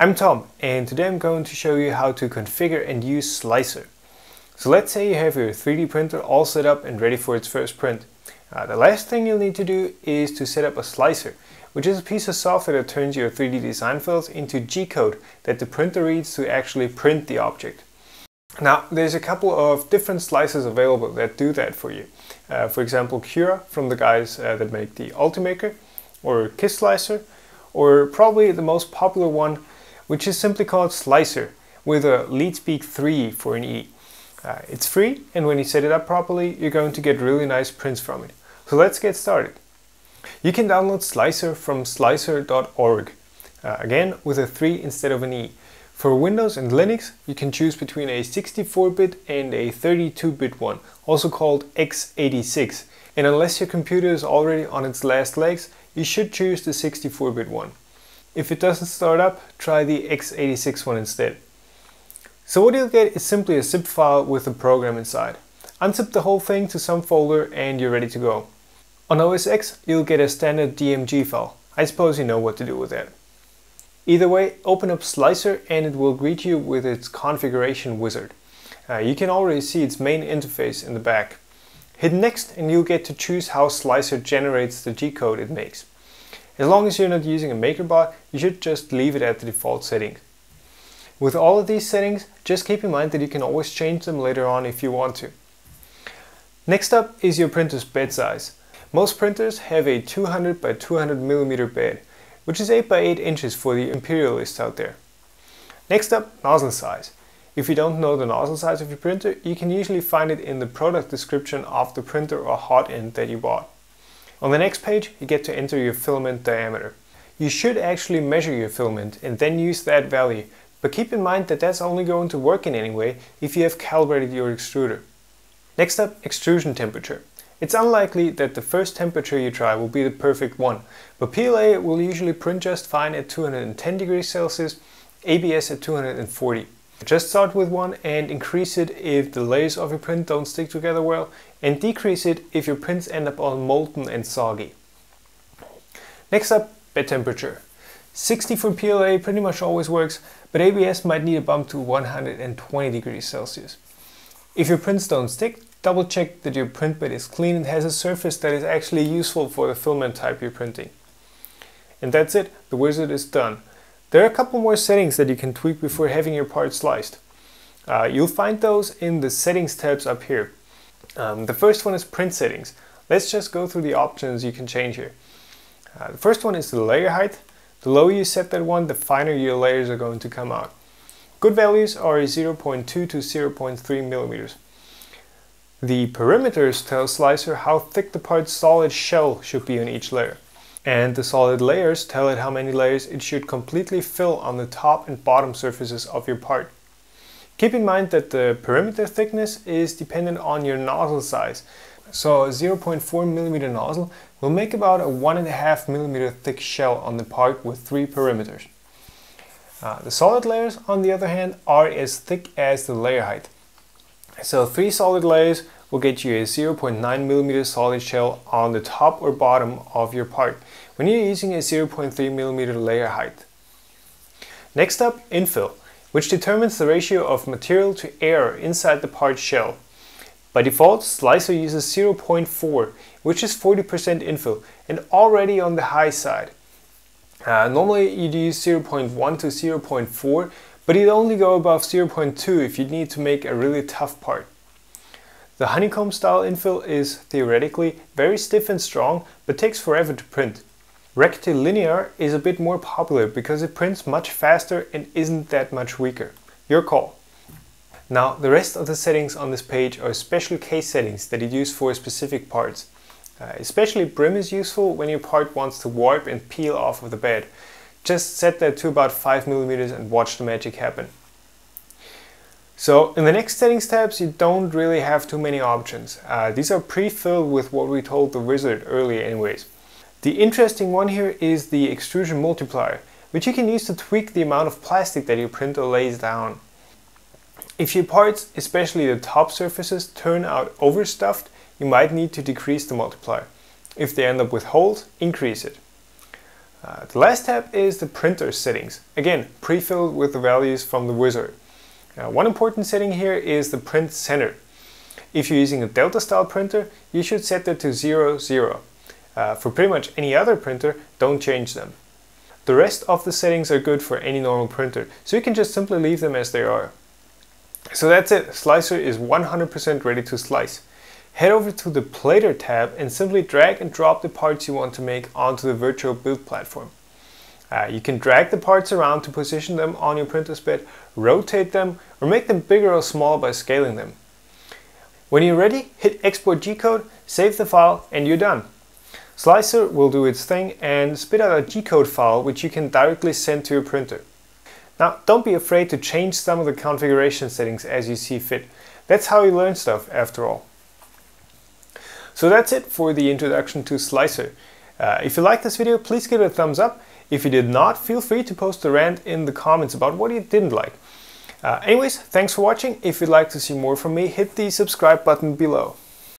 I'm Tom and today I'm going to show you how to configure and use Slic3r. So let's say you have your 3D printer all set up and ready for its first print. Uh, the last thing you'll need to do is to set up a slicer, which is a piece of software that turns your 3D design files into G-code that the printer reads to actually print the object. Now there's a couple of different slicers available that do that for you. Uh, for example Cura from the guys uh, that make the Ultimaker, or KISSlicer, or probably the most popular one which is simply called Slic3r with a LeetSpeak 3 for an E. Uh, it's free and when you set it up properly you're going to get really nice prints from it. So let's get started. You can download Slic3r from slic3r.org, uh, again with a 3 instead of an E. For Windows and Linux you can choose between a 64-bit and a 32-bit one, also called x86. And unless your computer is already on its last legs, you should choose the 64-bit one. If it doesn't start up, try the x86 one instead. So what you'll get is simply a zip file with the program inside. Unzip the whole thing to some folder and you're ready to go. On OS X, you'll get a standard DMG file. I suppose you know what to do with that. Either way, open up Slic3r and it will greet you with its configuration wizard. Uh, you can already see its main interface in the back. Hit next and you'll get to choose how Slic3r generates the G-code it makes. As long as you're not using a MakerBot, you should just leave it at the default setting. With all of these settings, just keep in mind that you can always change them later on if you want to. Next up is your printer's bed size. Most printers have a 200 by 200 millimeter bed, which is 8 by 8 inches for the imperialists out there. Next up, nozzle size. If you don't know the nozzle size of your printer, you can usually find it in the product description of the printer or hot end that you bought. On the next page, you get to enter your filament diameter. You should actually measure your filament and then use that value, but keep in mind that that's only going to work in any way if you have calibrated your extruder. Next up, extrusion temperature. It's unlikely that the first temperature you try will be the perfect one, but PLA will usually print just fine at 210 degrees Celsius, ABS at 240. Just start with one and increase it if the layers of your print don't stick together well and decrease it if your prints end up all molten and soggy. Next up, bed temperature. 60 for PLA pretty much always works, but ABS might need a bump to 120 degrees Celsius. If your prints don't stick, double check that your print bed is clean and has a surface that is actually useful for the filament type you're printing. And that's it, the wizard is done. There are a couple more settings that you can tweak before having your part sliced. Uh, you'll find those in the settings tabs up here. Um, the first one is print settings. Let's just go through the options you can change here. Uh, the first one is the layer height. The lower you set that one, the finer your layers are going to come out. Good values are 0.2 to 0.3 millimeters. The perimeters tell Slic3r how thick the part's solid shell should be on each layer and the solid layers tell it how many layers it should completely fill on the top and bottom surfaces of your part. Keep in mind that the perimeter thickness is dependent on your nozzle size. So a 0.4mm nozzle will make about a 1.5mm thick shell on the part with three perimeters. Uh, the solid layers, on the other hand, are as thick as the layer height. So three solid layers will get you a 0.9mm solid shell on the top or bottom of your part when you're using a 0.3mm layer height. Next up, infill, which determines the ratio of material to air inside the part shell. By default, Slic3r uses 0.4, which is 40% infill and already on the high side. Uh, normally you'd use 0.1 to 0.4, but you'd only go above 0.2 if you need to make a really tough part. The honeycomb style infill is theoretically very stiff and strong, but takes forever to print. Rectilinear is a bit more popular because it prints much faster and isn't that much weaker. Your call. Now the rest of the settings on this page are special case settings that you use for specific parts. Uh, especially brim is useful when your part wants to warp and peel off of the bed. Just set that to about 5mm and watch the magic happen. So in the next settings tabs you don't really have too many options. Uh, these are pre-filled with what we told the wizard earlier anyways. The interesting one here is the extrusion multiplier, which you can use to tweak the amount of plastic that your printer lays down. If your parts, especially the top surfaces, turn out overstuffed, you might need to decrease the multiplier. If they end up with holes, increase it. Uh, the last tab is the printer settings, again pre-filled with the values from the wizard. Now, one important setting here is the print center. If you're using a Delta style printer, you should set that to 0, 0. Uh, for pretty much any other printer, don't change them. The rest of the settings are good for any normal printer, so you can just simply leave them as they are. So that's it, Slic3r is 100% ready to slice. Head over to the Plater tab and simply drag and drop the parts you want to make onto the virtual build platform. Uh, you can drag the parts around to position them on your printer's bed, rotate them, or make them bigger or smaller by scaling them. When you're ready, hit Export G-code, save the file, and you're done. Slic3r will do its thing and spit out a G-code file which you can directly send to your printer. Now, don't be afraid to change some of the configuration settings as you see fit. That's how you learn stuff after all. So that's it for the introduction to Slic3r. Uh, if you liked this video, please give it a thumbs up. If you did not, feel free to post a rant in the comments about what you didn't like. Uh, anyways, thanks for watching. If you'd like to see more from me, hit the subscribe button below.